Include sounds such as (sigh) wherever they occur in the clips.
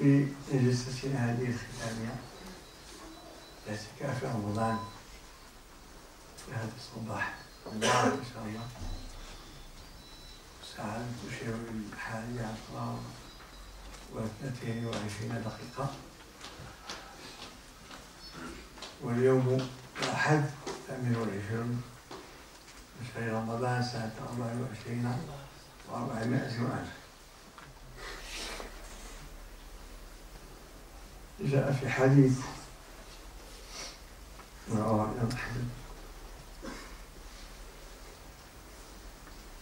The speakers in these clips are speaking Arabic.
في جلستنا هذه الختامية. اعتكاف رمضان. في هذا الصباح. مبارك إن شاء الله. الساعة تشير الحادية عشرة واثنتين وعشرين دقيقة. واليوم الأحد الثامن والعشرون من شهر رمضان سنة أربع وعشرين وأربعمائة وألف جاء في حديث.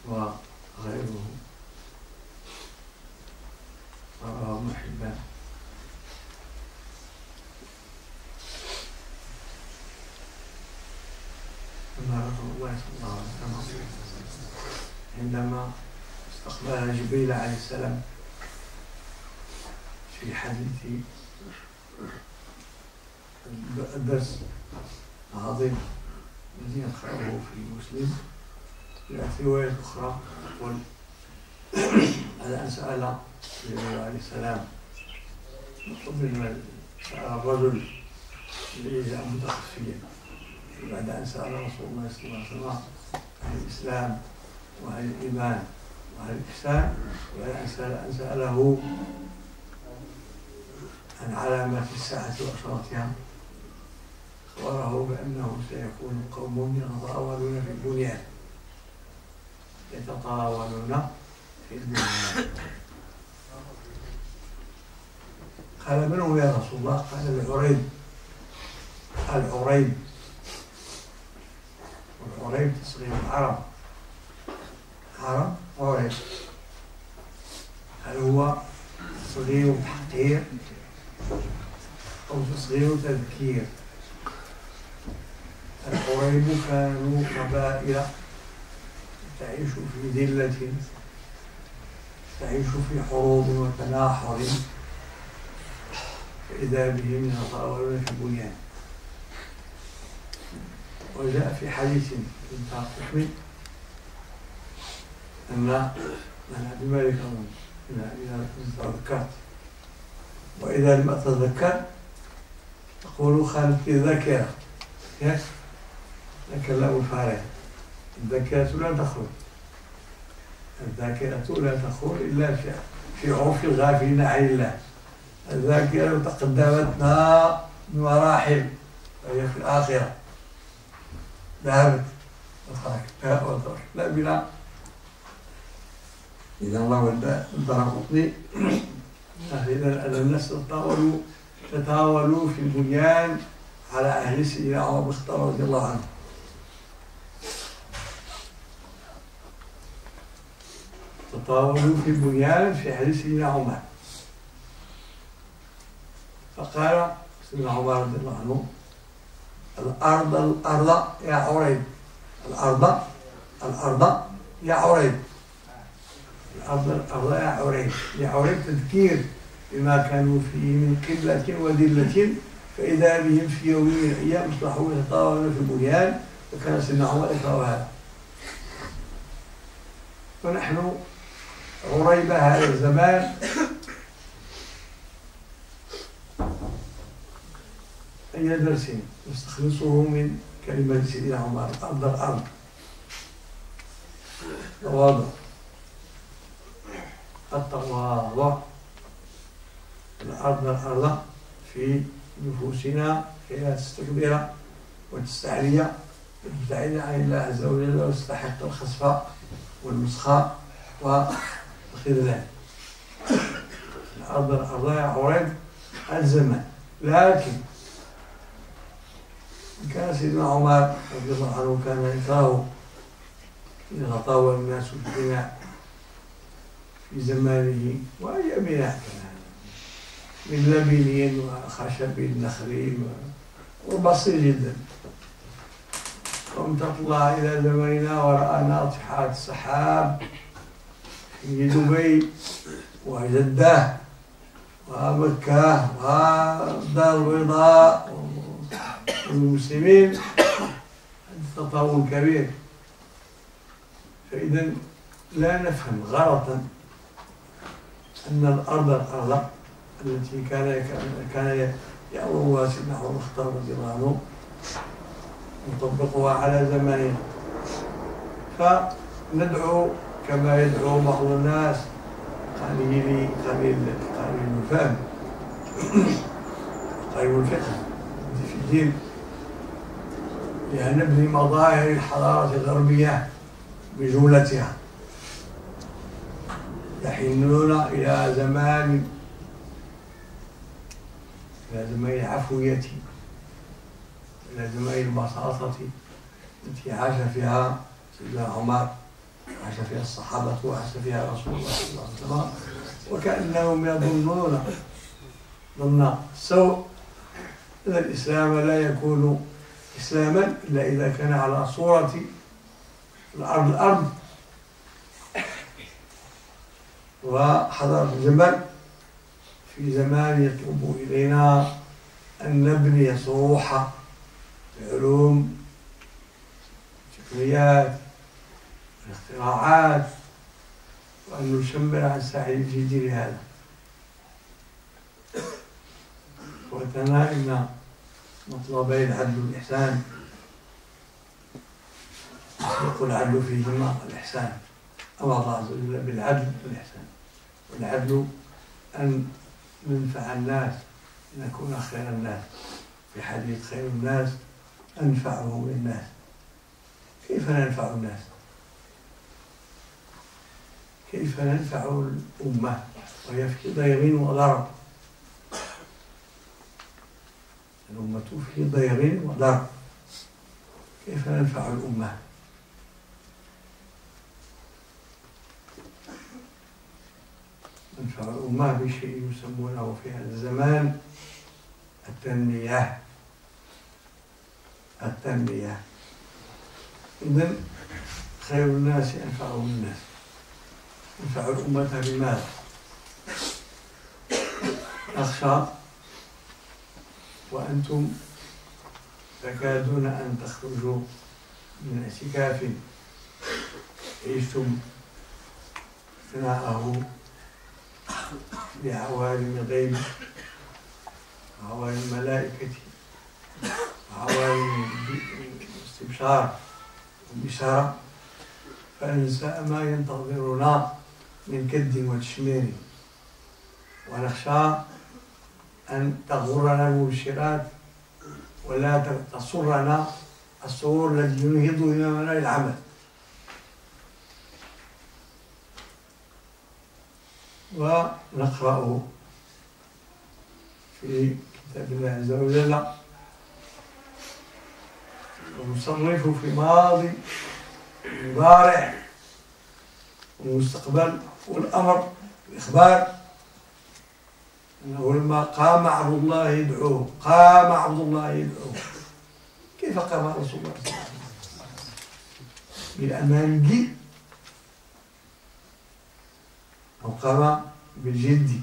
وغيره. رواه ابن حبان أن رسول الله صلى الله عليه وسلم. عندما استقبل جبريل عليه السلام في حديث الدرس العظيم الذي نقرأه في مسلم في رواية أخرى تقول على أن سأل جبريل عليه السلام سأل الرجل الذي متخفيا بعد أن سأل رسول الله صلى الله عليه وسلم عن الإسلام وعن الإيمان وعن الإحسان سأل أن سأله عن علامات الساعة وأشراطها أخبره بأنه سيكون قوم يتطاولون في البنيان يتطاولون في البنيان قال من هو يا رسول الله؟ قال العريب العريب والعريب تصغير العرب. عرب عريب هل هو تصغير تحقير تصغير تذكير. الحريب كانوا قبائل تعيش في ذلة تعيش في حروب وتناحر. فإذا بهم يتطاولون في البنيان. وجاء في حديث من أن أن أبي مالك أظن إذا تذكرت وإذا لم أتذكر تقول خالد ذاكرة. يس كلام الفارغ الذاكرة لا تخرج. الذاكرة لا تخرج إلا في عرف الغافلين عن الله. الذاكرة تقدمتنا بمراحل وهي في الآخرة. ذهبت. وتركت. لا بلا إذا الله الدرقطني إذا الناس تطاولوا تطاولوا في البنيان على أهل سيدنا عمر الخطاب رضي الله عنه. تطاولوا في البنيان في أهل سيدنا عمر. فقال سيدنا عمر رضي الله عنه الأرض الأرض يا عريب الأرض الأرض يا عريب الأرض الأرض يا عريب يا عريب تذكير. بما كانوا فيه من قلة وذلة فإذا بهم في يوم من الأيام أصبحوا يتطاولون في البنيان عمر يكره هذا فنحن غريب هذا الزمان. أي درس نستخلصه من كلمة سيدنا عمر؟ أرض الأرض. تواضع التواضع. الأرض الأرض في نفوسنا كي تستكبر وتستعلي وتبتعد عن الله عز وجل وتستحق الخسف والمسخ والخذلان الأرض الأرض عرض الزمان. لكن كان سيدنا عمر رضي الله عنه كان يكره إذا طاول الناس البناء في زمانه وأيامنا. من لبن وخشب النخل وبسيط جدا. قمت تطلع إلى زماننا ورأى ناطحات السحاب في دبي وجدة ومكة والدار البيضاء والمسلمين تطور كبير فإذا لا نفهم غلطا أن الأرض الأرض التي كان كان يأمرها سيدنا عمر الخطاب رضي الله عنه نطبقها على زماننا فندعو كما يدعو بعض الناس قليل قليل قليل الفهم. (coughs) قليل الفقه في الدين. لأن نبني مظاهر الحضارة الغربية بجملتها يحنون إلى زمان زمان العفوية زمان البساطة التي عاش فيها سيدنا عمر عاش فيها الصحابة وعاش فيها رسول الله صلى الله عليه وسلم وكأنهم يظنون ظن السوء أن الإسلام لا يكون إسلاما إلا إذا كان على صورة الأرض الأرض. وحضارة الزمن في زمان يطلب إلينا أن نبني صروح العلوم التقنيات الاختراعات وأن نشمر عن ساحل الجديد لهذا وأتنا إن مطلبي العدل والإحسان. يصدق العدل فيهما الإحسان أمر الله عز وجل بالعدل والإحسان. والعدل أن ننفع الناس نكون خير الناس في حديث خير الناس أنفعهم للناس كيف ننفع الناس؟ كيف ننفع الأمة وهي في ضير وضرر الأمة في ضير وضرر كيف ننفع الأمة؟ ننفع الأمة بشيء يسمونه في هذا الزمان التنمية. التنمية. إذن خير الناس أنفعهم الناس. ينفع الأمة بماذا؟ أخشى وأنتم تكادون أن تخرجوا من اعتكاف. عشتم ثناءه بعوالم الغيب وعوالم الملائكة وعوالم الاستبشار والبشارة. فننسى ما ينتظرنا من كد وتشمير. ونخشى أن تغرنا المبشرات ولا تصرنا السرور الذي ينهض إمامنا للعمل ونقرأ في كتاب الله عز وجل. ونصرف في ماضي المضارع والمستقبل والأمر الإخبار أنه لما قام عبد الله يدعوه قام عبد الله يدعوه. كيف قام رسول الله صلى الله عليه وسلم؟ بالأمانجي قام بالجد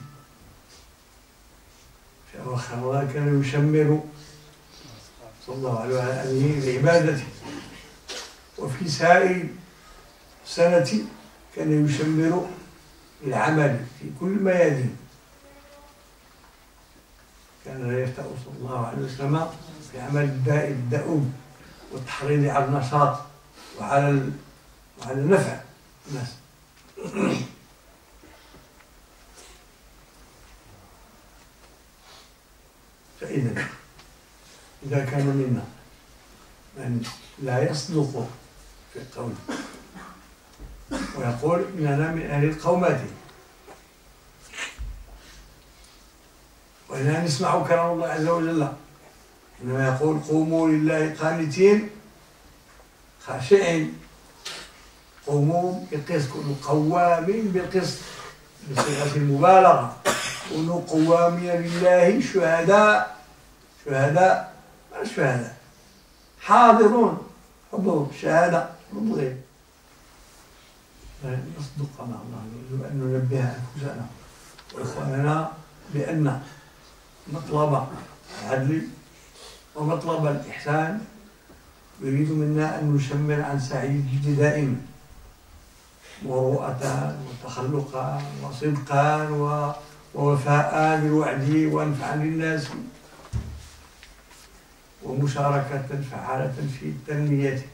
الله كان يشمر صلى الله عليه وآله لعبادته. وفي سائر سنة كان يشمر العمل في كل ميادين كان لا يفتأ صلى الله عليه وسلم في عمل الداء الدؤوب والتحريض على النشاط وعلى وعلى نفع الناس فإذا إذا كان منا من لا يصدق في القول. ويقول إننا من أهل القومات وإننا نسمع كلام الله عز وجل. إنما يقول قوموا لله قانتين خاشعين. قوموا بالقسط كونوا قوامين بالقسط. بصيغة المبالغة كونوا قوامين لله شهداء. شهداء ما شهداء. حاضرون حضور شهادة ضد غير. نصدق مع الله يجب أن ننبه أنفسنا وإخواننا بأن مطلب العدل ومطلب الإحسان يريد منا أن نشمر عن سعي الجد دائما مروءة وتخلقا وصدقا ووفاء بالوعد وانفعا للناس. ومشاركة فعالة في التنمية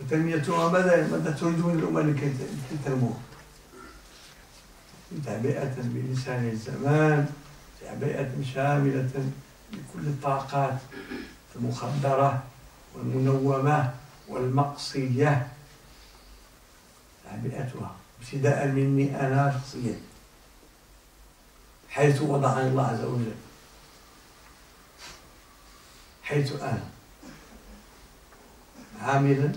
وتنميتها ماذا ماذا تريدون الأمة لكي تنمو؟ تعبئة بلسان الزمان تعبئة شاملة لكل الطاقات المخدرة والمنومة والمقصية. تعبئتها ابتداء مني أنا شخصيا حيث وضعني الله عز وجل. حيث أنا. عاملا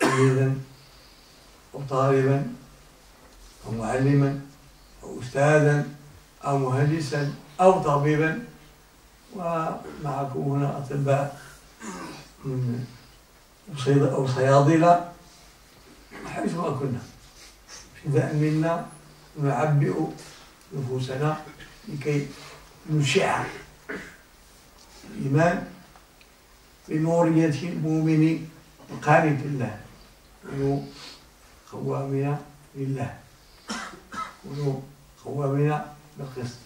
تلميذا أو طالبا أو معلما أو أستاذا أو مهندسا أو طبيبا. ومعكم هنا أطباء أو صيادلة حيث ما كنا. ابتداء منا نعبئ نفوسنا لكي نشع. الإيمان بنورية المؤمن القانت لله كونوا قوامين لله. كونوا قوامين بالقسط